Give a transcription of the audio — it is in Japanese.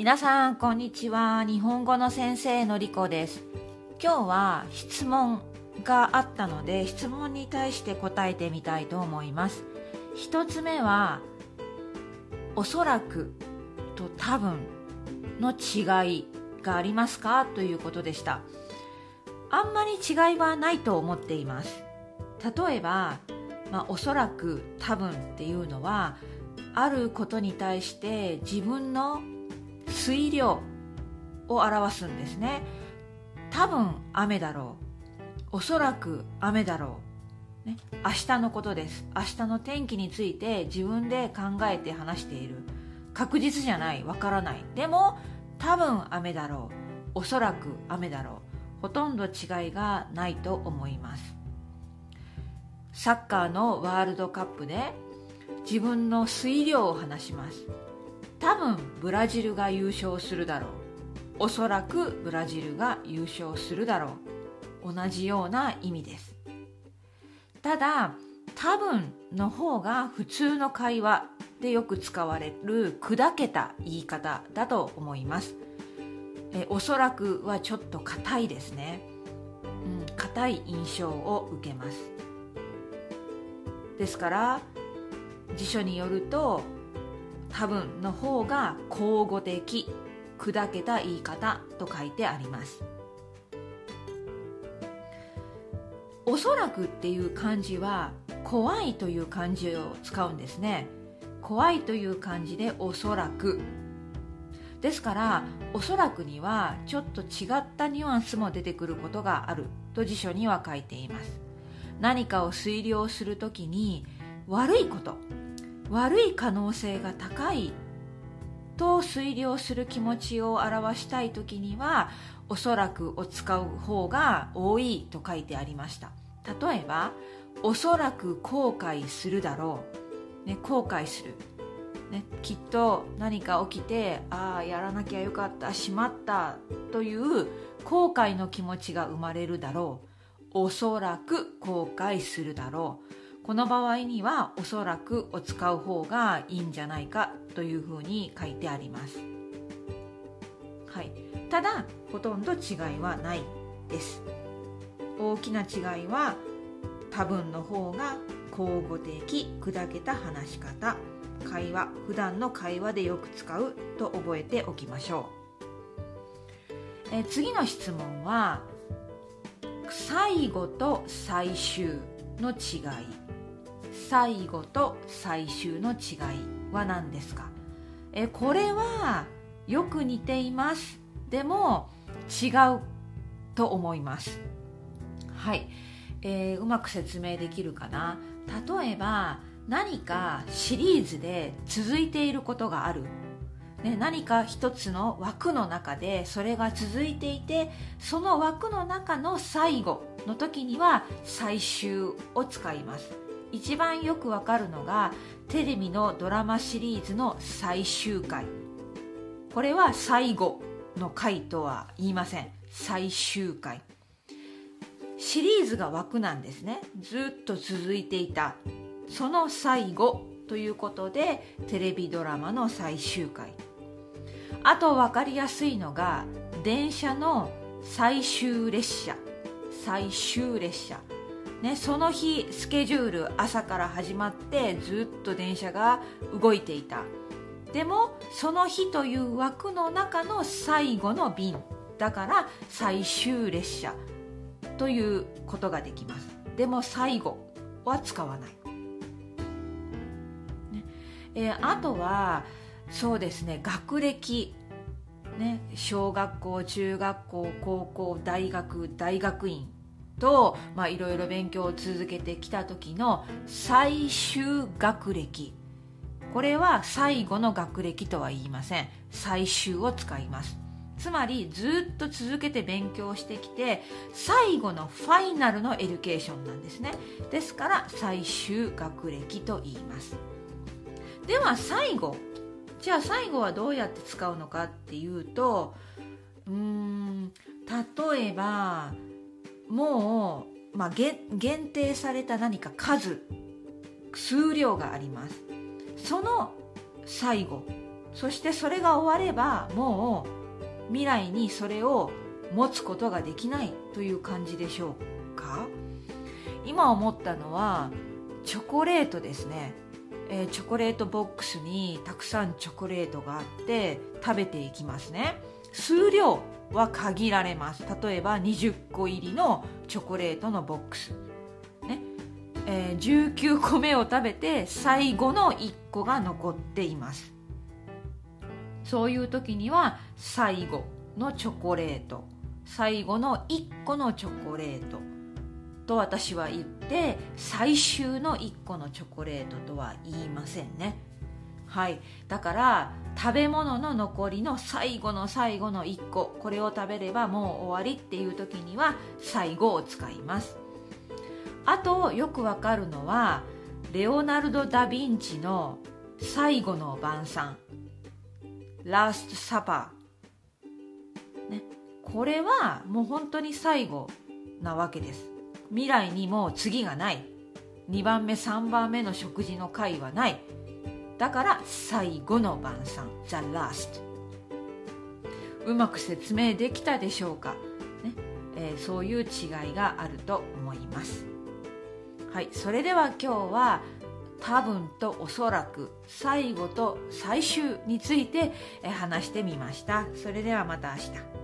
皆さんこんにちは。日本語の先生のりこです。今日は質問があったので質問に対して答えてみたいと思います。一つ目はおそらくと多分の違いがありますか？ということでした。あんまり違いはないと思っています。例えば、まあ、おそらく多分っていうのはあることに対して自分の水量を表すんですね。多分雨だろう。おそらく雨だろう、ね、明日のことです。明日の天気について自分で考えて話している。確実じゃない。わからない。でも多分雨だろう。おそらく雨だろう。ほとんど違いがないと思います。サッカーのワールドカップで自分の水量を話します。多分ブラジルが優勝するだろう。おそらくブラジルが優勝するだろう。同じような意味です。ただ多分の方が普通の会話でよく使われる砕けた言い方だと思います。えおそらくはちょっと硬いですね。硬、うん、い印象を受けます。ですから辞書によると多分の方が口語的砕けた言い方と書いてあります。おそらくっていう漢字は怖いという漢字を使うんですね。怖いという漢字でおそらく。ですからおそらくにはちょっと違ったニュアンスも出てくることがあると辞書には書いています。何かを推量するときに悪いこと悪い可能性が高いと推量する気持ちを表したい時にはおそらくを使う方が多いと書いてありました。例えばおそらく後悔するだろう、ね、後悔する、ね、きっと何か起きてああやらなきゃよかったしまったという後悔の気持ちが生まれるだろう。おそらく後悔するだろう。この場合にはおそらくを使う方がいいんじゃないかというふうに書いてあります。はい、ただほとんど違いはないです。大きな違いは多分の方が口語的砕けた話し方会話普段の会話でよく使うと覚えておきましょうえ次の質問は最後と最終の違い。最後と最終の違いは何ですか？えこれはよく似ています。でも違うと思います。はい、えー、うまく説明できるかな？例えば何かシリーズで続いていることがある。ね、何か一つの枠の中でそれが続いていてその枠の中の最後の時には最終を使います。一番よくわかるのがテレビのドラマシリーズの最終回。これは最後の回とは言いません。最終回。シリーズが枠なんですね。ずっと続いていた。その最後ということでテレビドラマの最終回。あと分かりやすいのが電車の最終列車。最終列車。ね、その日スケジュール朝から始まってずっと電車が動いていた。でもその日という枠の中の最後の便。だから最終列車。ということができます。でも最後は使わない、ねえー、あとはそうですね。学歴。ね。小学校中学校高校大学大学院といろいろ勉強を続けてきた時の最終学歴。これは最後の学歴とは言いません。最終を使います。つまりずっと続けて勉強してきて最後のファイナルの education なんですね。ですから最終学歴と言います。では最後。じゃあ最後はどうやって使うのかっていうとうーん例えばもう、まあ、限定された何か数数量があります。その最後。そしてそれが終わればもう未来にそれを持つことができないという感じでしょうか。今思ったのはチョコレートですね、えー、チョコレートボックスにたくさんチョコレートがあって食べていきますね。数量は限られます。例えば20個入りのチョコレートのボックス、ね。えー、19個目を食べて最後の1個が残っています。そういう時には最後のチョコレート。最後の1個のチョコレート。と私は言って最終の1個のチョコレートとは言いませんね。はい。だから食べ物の残りの最後の最後の1個これを食べればもう終わりっていう時には最後を使います。あとよくわかるのはレオナルド・ダ・ヴィンチの最後の晩餐。ラストサパー、ね、これはもう本当に最後なわけです。未来にも次がない。2番目3番目の食事の会はない。だから最後の晩餐。The last うまく説明できたでしょうか、ね？えー、そういう違いがあると思います。はい。それでは今日は多分とおそらく最後と最終について話してみました。それではまた明日。